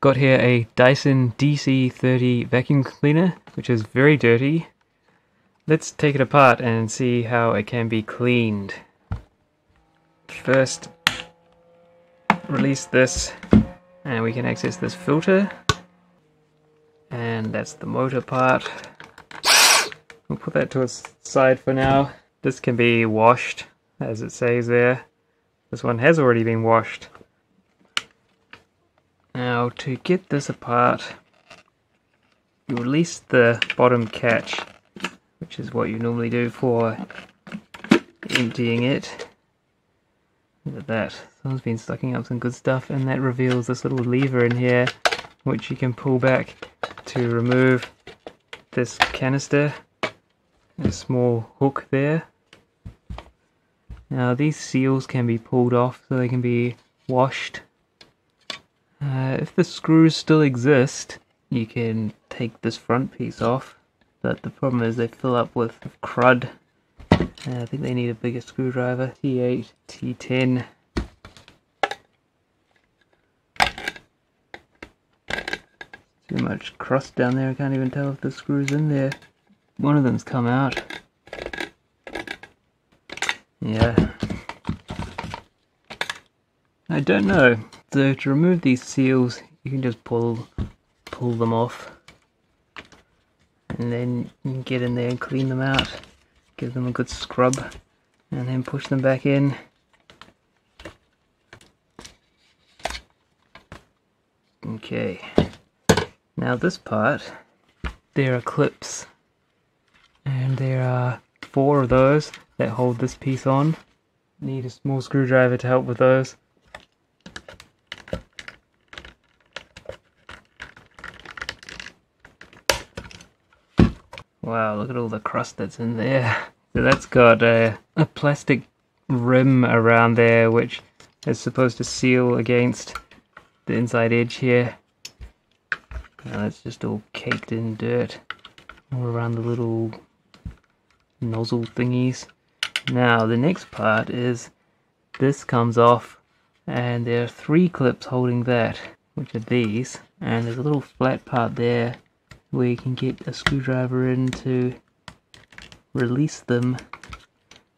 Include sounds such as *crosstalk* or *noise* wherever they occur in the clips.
Got here a Dyson DC30 vacuum cleaner, which is very dirty. Let's take it apart and see how it can be cleaned. First, release this and we can access this filter. And that's the motor part. We'll put that to its side for now. This can be washed, as it says there. This one has already been washed. Now to get this apart, you release the bottom catch, which is what you normally do for emptying it. Look at that, someone's been sucking up some good stuff and that reveals this little lever in here which you can pull back to remove this canister. A small hook there. Now these seals can be pulled off so they can be washed uh, if the screws still exist, you can take this front piece off, but the problem is they fill up with crud. Uh, I think they need a bigger screwdriver, T8, T10. Too much crust down there, I can't even tell if the screw's in there. One of them's come out. Yeah. I don't know. So to remove these seals, you can just pull pull them off, and then you can get in there and clean them out, give them a good scrub, and then push them back in. Okay, now this part, there are clips, and there are four of those that hold this piece on. Need a small screwdriver to help with those. Wow, look at all the crust that's in there. So that's got a, a plastic rim around there which is supposed to seal against the inside edge here. Now that's just all caked in dirt all around the little nozzle thingies. Now the next part is this comes off and there are three clips holding that which are these and there's a little flat part there where you can get a screwdriver in to release them.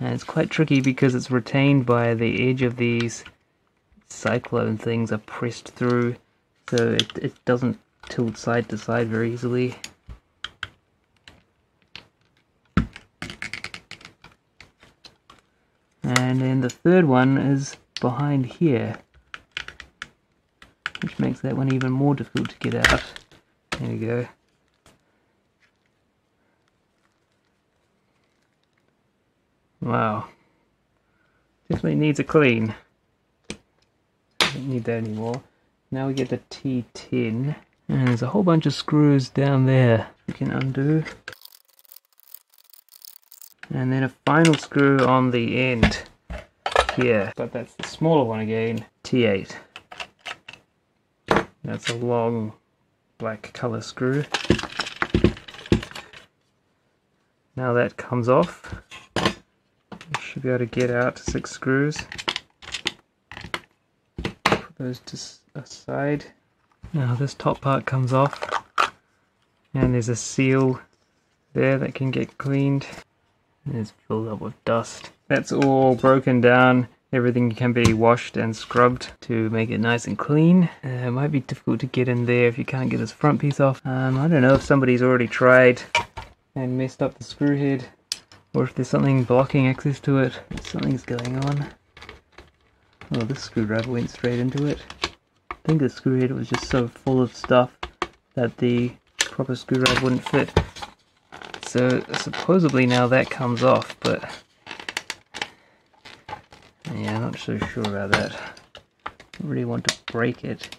And it's quite tricky because it's retained by the edge of these cyclone things are pressed through so it, it doesn't tilt side to side very easily. And then the third one is behind here which makes that one even more difficult to get out. There we go Wow. Definitely needs a clean. Don't need that anymore. Now we get the T10. And there's a whole bunch of screws down there you can undo. And then a final screw on the end here. But that's the smaller one again, T8. That's a long black color screw. Now that comes off be able to get out six screws. Put those to aside. Now this top part comes off and there's a seal there that can get cleaned. And It's filled up with dust. That's all broken down. Everything can be washed and scrubbed to make it nice and clean. Uh, it might be difficult to get in there if you can't get this front piece off. Um, I don't know if somebody's already tried and messed up the screw head or if there's something blocking access to it, something's going on. Oh, this screwdriver went straight into it. I think the screw head was just so full of stuff that the proper screwdriver wouldn't fit. So supposedly now that comes off, but yeah, I'm not so sure about that. I really want to break it.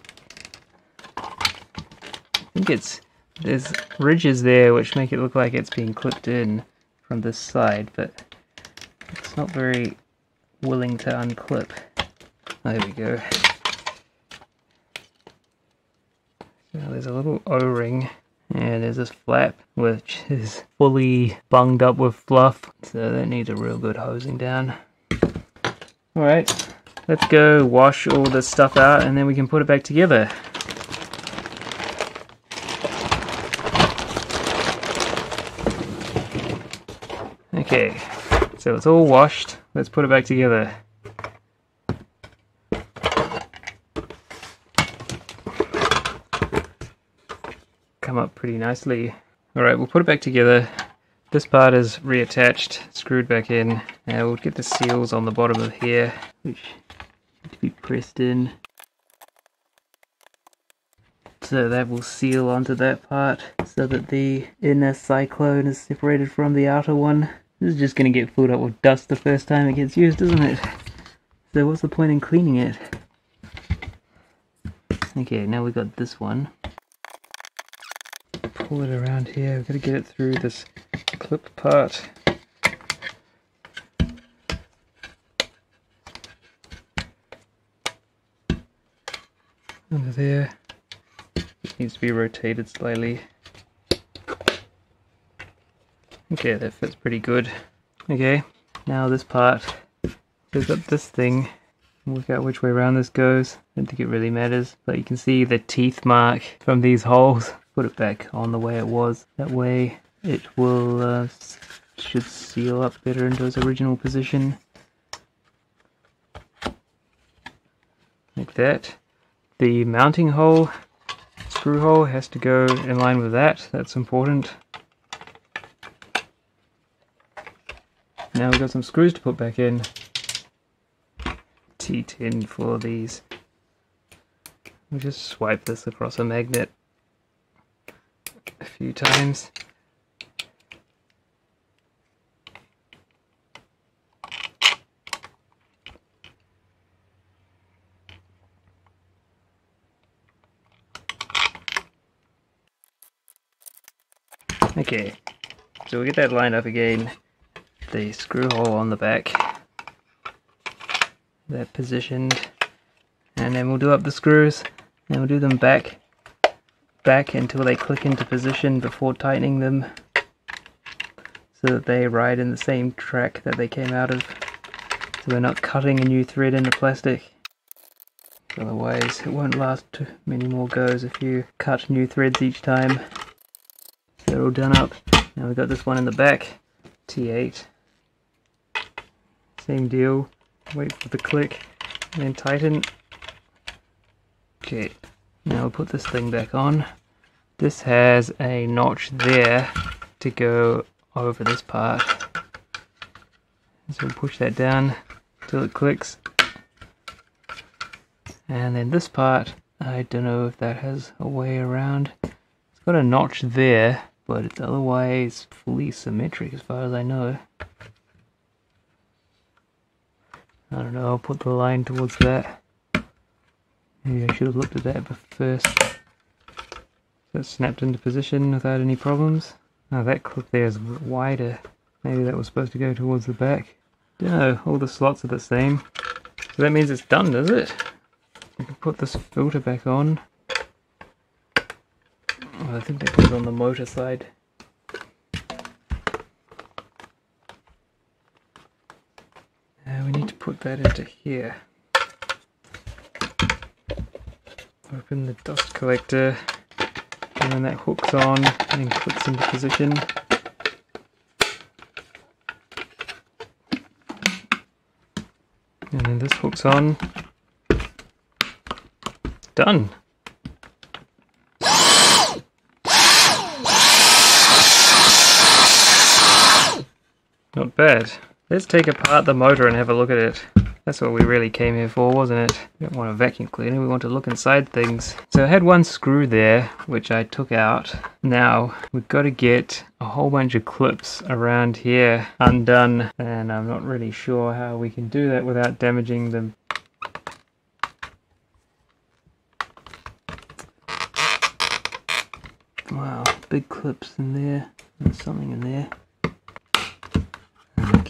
I think it's there's ridges there which make it look like it's being clipped in from this side, but it's not very willing to unclip. There we go. So there's a little O-ring and there's this flap which is fully bunged up with fluff so that needs a real good hosing down. Alright, let's go wash all this stuff out and then we can put it back together. Okay, so it's all washed. Let's put it back together. Come up pretty nicely. Alright, we'll put it back together. This part is reattached, screwed back in. Now we'll get the seals on the bottom of here, which need to be pressed in. So that will seal onto that part so that the inner cyclone is separated from the outer one. This is just going to get filled up with dust the first time it gets used, isn't it? So what's the point in cleaning it? Okay, now we've got this one. Pull it around here, we've got to get it through this clip part. Under there. It needs to be rotated slightly. Okay, that fits pretty good. Okay, now this part. We've got this thing. Work out which way around this goes. I don't think it really matters, but you can see the teeth mark from these holes. Put it back on the way it was. That way it will uh, should seal up better into its original position. Like that. The mounting hole, screw hole has to go in line with that. That's important. Now we've got some screws to put back in. T10 for these. We'll just swipe this across a magnet a few times. Okay, so we get that lined up again the screw hole on the back. They're positioned. And then we'll do up the screws and we'll do them back back until they click into position before tightening them so that they ride in the same track that they came out of. So we're not cutting a new thread in the plastic. Otherwise it won't last many more goes if you cut new threads each time. So they're all done up. Now we've got this one in the back T8 same deal. Wait for the click and then tighten. Okay, now we'll put this thing back on. This has a notch there to go over this part. So we'll push that down till it clicks. And then this part, I don't know if that has a way around. It's got a notch there, but it's otherwise fully symmetric as far as I know. I don't know, I'll put the line towards that. Maybe I should have looked at that first. It snapped into position without any problems. Now that clip there is wider. Maybe that was supposed to go towards the back. No, all the slots are the same. So that means it's done, does it? I can put this filter back on. Oh, I think that goes on the motor side. Put that into here. Open the dust collector and then that hooks on and clicks into position. And then this hooks on. Done. Not bad. Let's take apart the motor and have a look at it. That's what we really came here for, wasn't it? We don't want a vacuum cleaner, we want to look inside things. So I had one screw there, which I took out. Now, we've got to get a whole bunch of clips around here undone, and I'm not really sure how we can do that without damaging them. Wow, big clips in there, there's something in there.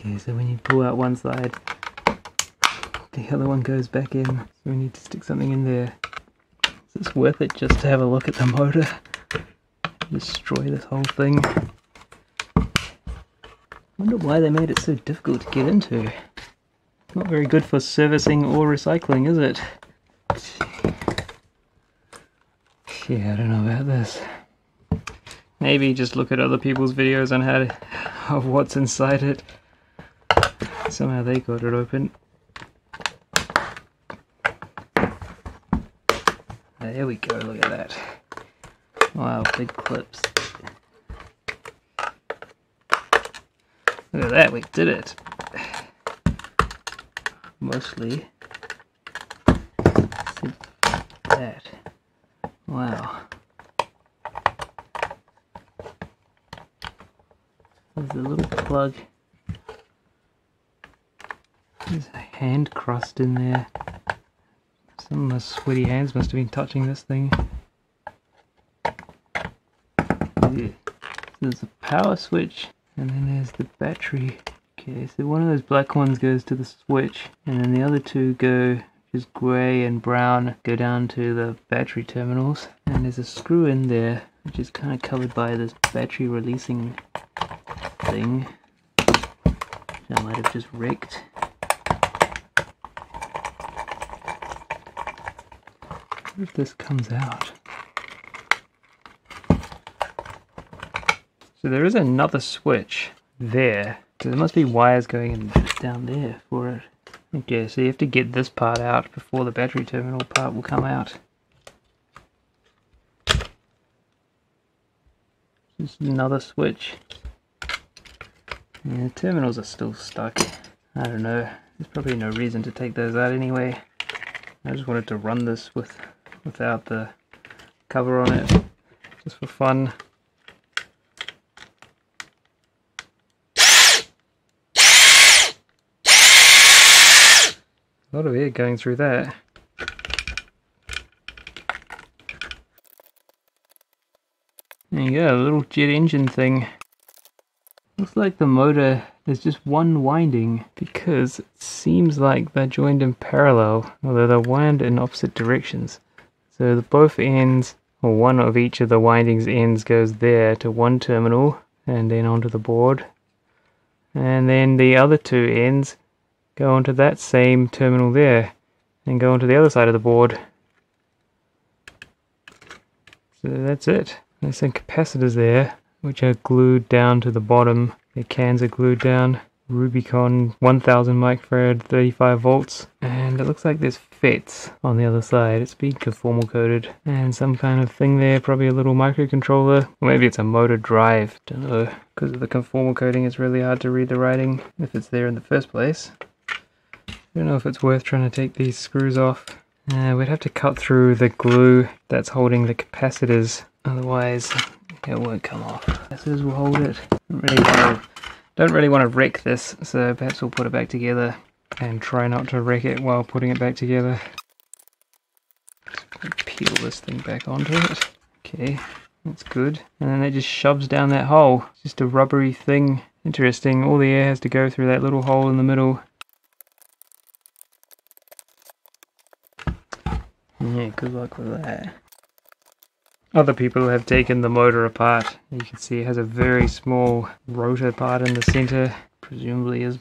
Okay, so when you pull out one side, the other one goes back in. So we need to stick something in there. Is this worth it just to have a look at the motor? Destroy this whole thing. Wonder why they made it so difficult to get into. Not very good for servicing or recycling, is it? Yeah, I don't know about this. Maybe just look at other people's videos on how to, *laughs* of what's inside it. Somehow they got it open. There we go, look at that. Wow, big clips. Look at that, we did it. Mostly. That. Wow. There's a little plug. There's a hand crust in there. Some of my sweaty hands must have been touching this thing. Yeah. There's a power switch and then there's the battery. Okay, so one of those black ones goes to the switch and then the other two go just grey and brown go down to the battery terminals and there's a screw in there which is kind of covered by this battery releasing thing I might have just wrecked. If this comes out? So there is another switch there. So there must be wires going in down there for it. Okay, so you have to get this part out before the battery terminal part will come out. Just another switch. Yeah, terminals are still stuck. I don't know. There's probably no reason to take those out anyway. I just wanted to run this with without the cover on it, just for fun. A lot of air going through that. There you go, a little jet engine thing. Looks like the motor is just one winding because it seems like they're joined in parallel, although they're wound in opposite directions. So the both ends, or one of each of the windings ends goes there to one terminal and then onto the board. And then the other two ends go onto that same terminal there and go onto the other side of the board. So that's it. There's some capacitors there which are glued down to the bottom. The cans are glued down. Rubycon 1000 microfarad 35 volts. And it looks like there's FETs on the other side. It's been conformal coated. And some kind of thing there probably a little microcontroller. Maybe it's a motor drive. Don't know. Because of the conformal coating it's really hard to read the writing if it's there in the first place. Don't know if it's worth trying to take these screws off. Uh, we'd have to cut through the glue that's holding the capacitors. Otherwise it won't come off. Capacitors will hold it. Really don't really want to wreck this, so perhaps we'll put it back together and try not to wreck it while putting it back together. Peel this thing back onto it. Okay, that's good. And then it just shoves down that hole. It's just a rubbery thing. Interesting, all the air has to go through that little hole in the middle. Yeah, good luck with that. Other people have taken the motor apart. You can see it has a very small rotor part in the center. Presumably is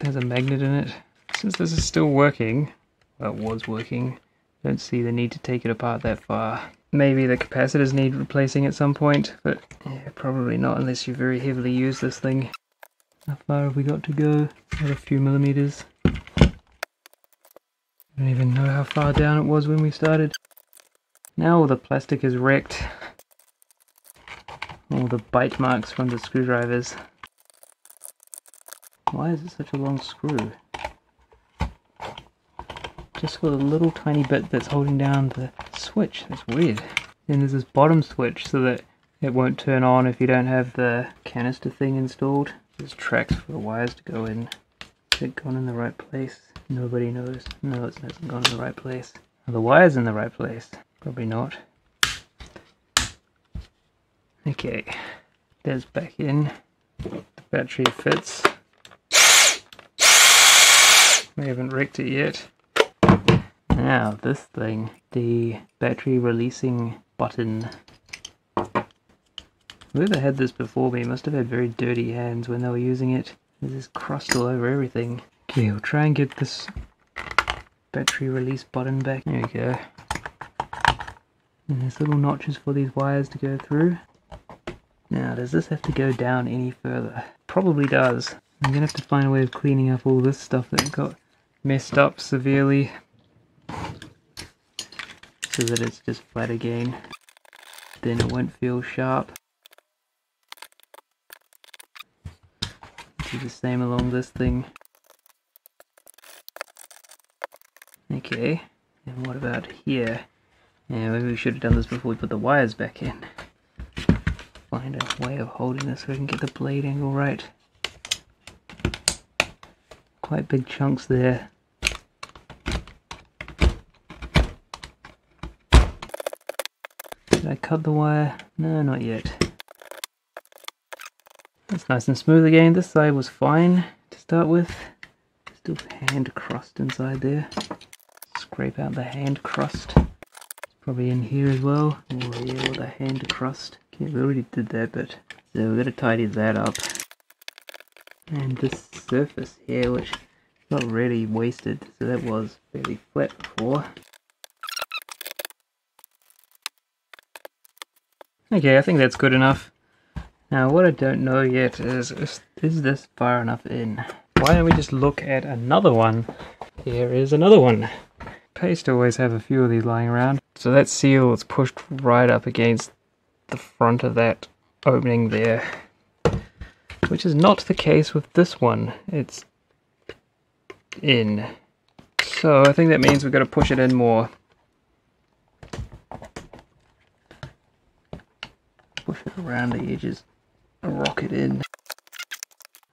has a magnet in it. Since this is still working, well it was working, don't see the need to take it apart that far. Maybe the capacitors need replacing at some point, but yeah, probably not unless you very heavily use this thing. How far have we got to go? About a few millimeters. I don't even know how far down it was when we started. Now all the plastic is wrecked. All the bite marks from the screwdrivers. Why is it such a long screw? Just for the little tiny bit that's holding down the switch. That's weird. Then there's this bottom switch so that it won't turn on if you don't have the canister thing installed. There's tracks for the wires to go in. Is it gone in the right place? Nobody knows. No, it's not gone in the right place. Are the wires in the right place? Probably not. Okay, there's back in. The battery fits. We haven't wrecked it yet. Now this thing, the battery releasing button. Whoever had this before me must have had very dirty hands when they were using it. There's this crust all over everything. Okay, we'll try and get this battery release button back. There we go. And there's little notches for these wires to go through. Now, does this have to go down any further? Probably does. I'm gonna have to find a way of cleaning up all this stuff that got messed up severely so that it's just flat again. Then it won't feel sharp. Do the same along this thing. Okay, and what about here? Yeah, maybe we should have done this before we put the wires back in. Find a way of holding this so we can get the blade angle right. Quite big chunks there. Did I cut the wire? No, not yet. It's nice and smooth again. This side was fine to start with. Still hand crust inside there. Scrape out the hand crust. Probably in here as well. Oh yeah, all the hand crust. Okay, we already did that bit. So we're gonna tidy that up. And this surface here, which is not really wasted, so that was fairly flat before. Okay, I think that's good enough. Now what I don't know yet is, is, is this far enough in? Why don't we just look at another one? Here is another one. Paste always have a few of these lying around. So that seal is pushed right up against the front of that opening there. Which is not the case with this one. It's in. So I think that means we've got to push it in more. push it around the edges and rock it in.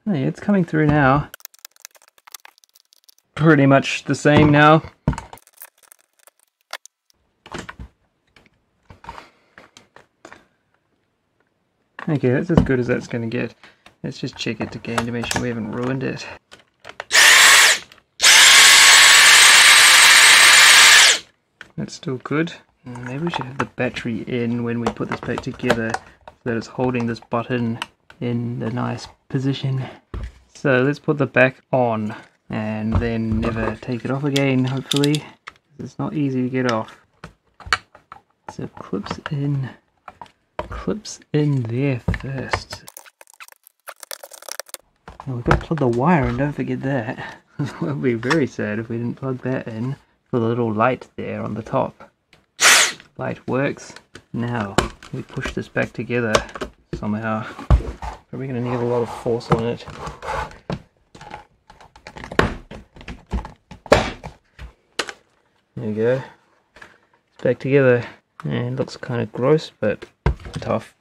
Hey, it's coming through now. Pretty much the same now. Okay, that's as good as that's going to get. Let's just check it again to make sure we haven't ruined it. That's still good. Mm, maybe we should have the battery in when we put this back together so that it's holding this button in the nice position. So let's put the back on and then never take it off again hopefully. It's not easy to get off. So clips in, clips in there first. And we've got to plug the wire in, don't forget that. *laughs* it would be very sad if we didn't plug that in for the little light there on the top light works. Now we push this back together somehow. Probably going to need a lot of force on it. There we go. It's back together and looks kind of gross but tough.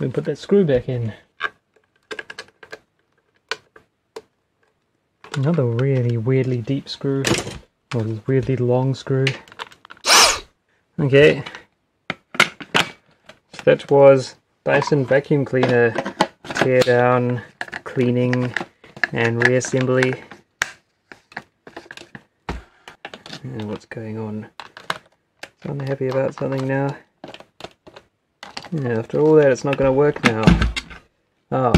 We can put that screw back in. Another really weirdly deep screw, or weirdly long screw. Okay, so that was Dyson vacuum cleaner tear down, cleaning, and reassembly. And what's I'm happy about something now. Yeah, after all that, it's not going to work now. Oh,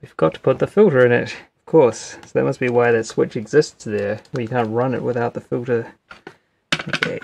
we've got to put the filter in it of course, so that must be why that switch exists there, you can't run it without the filter. Okay.